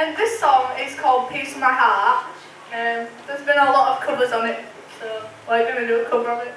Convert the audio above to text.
And this song is called Piece of My Heart. Um, there's been a lot of covers on it, so we're going to do a cover of it.